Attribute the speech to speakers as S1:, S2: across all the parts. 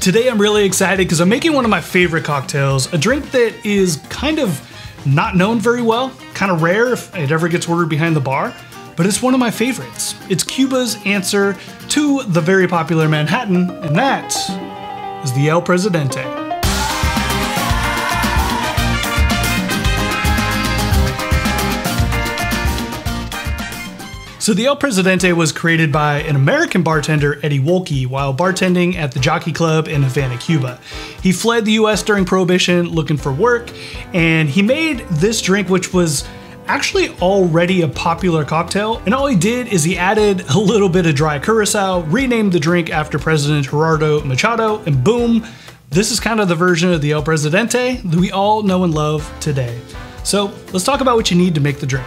S1: Today I'm really excited because I'm making one of my favorite cocktails, a drink that is kind of not known very well, kind of rare if it ever gets ordered behind the bar, but it's one of my favorites. It's Cuba's answer to the very popular Manhattan, and that is the El Presidente. So the El Presidente was created by an American bartender, Eddie Woelke, while bartending at the Jockey Club in Havana, Cuba. He fled the US during Prohibition looking for work, and he made this drink, which was actually already a popular cocktail. And all he did is he added a little bit of dry curacao, renamed the drink after President Gerardo Machado, and boom, this is kind of the version of the El Presidente that we all know and love today. So let's talk about what you need to make the drink.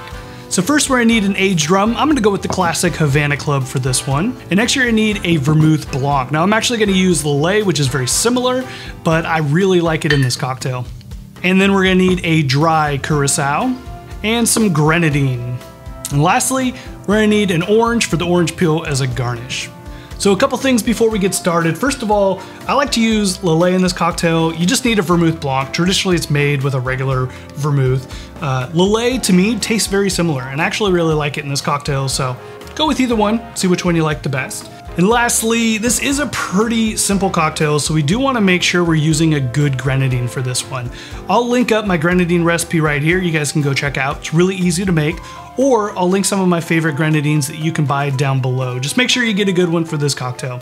S1: So first we're gonna need an aged rum. I'm gonna go with the classic Havana Club for this one. And next you're gonna need a Vermouth Blanc. Now I'm actually gonna use Lillet, which is very similar, but I really like it in this cocktail. And then we're gonna need a dry Curacao and some grenadine. And lastly, we're gonna need an orange for the orange peel as a garnish. So a couple things before we get started. First of all, I like to use Lillet in this cocktail. You just need a vermouth blanc. Traditionally, it's made with a regular vermouth. Uh, Lillet, to me, tastes very similar, and I actually really like it in this cocktail, so go with either one, see which one you like the best. And lastly, this is a pretty simple cocktail, so we do want to make sure we're using a good grenadine for this one. I'll link up my grenadine recipe right here, you guys can go check out. It's really easy to make, or I'll link some of my favorite grenadines that you can buy down below. Just make sure you get a good one for this cocktail.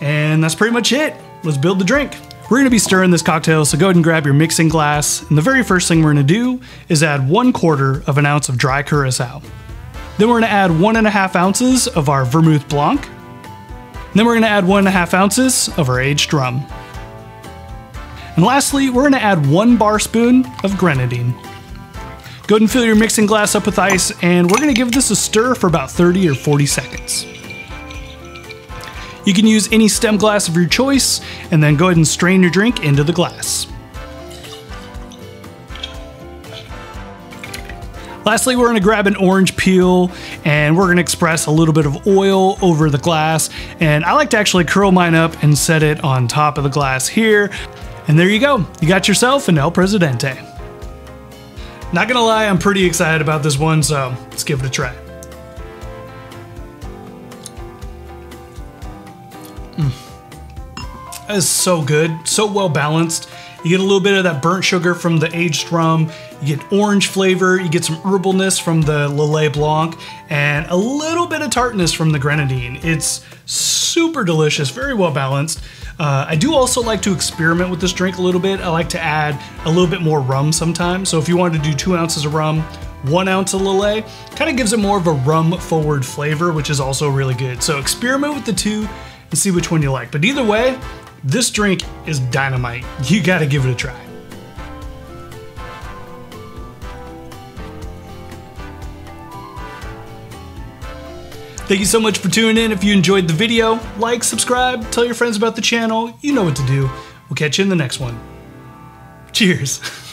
S1: And that's pretty much it. Let's build the drink. We're gonna be stirring this cocktail, so go ahead and grab your mixing glass. And the very first thing we're gonna do is add one quarter of an ounce of dry curacao. Then we're gonna add one and a half ounces of our vermouth blanc. Then we're gonna add one and a half ounces of our aged rum. And lastly, we're gonna add one bar spoon of grenadine. Go ahead and fill your mixing glass up with ice, and we're gonna give this a stir for about 30 or 40 seconds. You can use any stem glass of your choice, and then go ahead and strain your drink into the glass. Lastly, we're gonna grab an orange peel and we're gonna express a little bit of oil over the glass. And I like to actually curl mine up and set it on top of the glass here. And there you go, you got yourself an El Presidente. Not gonna lie, I'm pretty excited about this one, so let's give it a try. Mm. That is so good, so well balanced. You get a little bit of that burnt sugar from the aged rum. You get orange flavor. You get some herbalness from the Lillet Blanc and a little bit of tartness from the grenadine. It's super delicious, very well balanced. Uh, I do also like to experiment with this drink a little bit. I like to add a little bit more rum sometimes. So if you wanted to do two ounces of rum, one ounce of Lillet, kind of gives it more of a rum forward flavor, which is also really good. So experiment with the two and see which one you like. But either way, this drink is dynamite. You gotta give it a try. Thank you so much for tuning in. If you enjoyed the video, like, subscribe, tell your friends about the channel. You know what to do. We'll catch you in the next one. Cheers.